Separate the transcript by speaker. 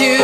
Speaker 1: Heroes